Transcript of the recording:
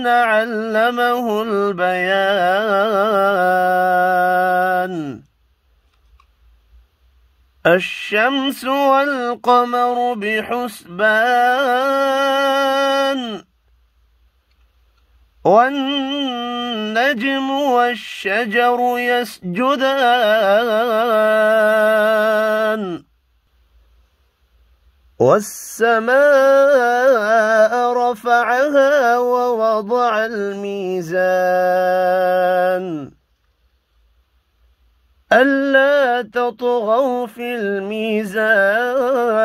علمه البيان. الشمس والقمر بحسبان. والنجم والشجر يسجدان. والسماء رفعها ووضع الميزان. ألا تطغوا في الميزان.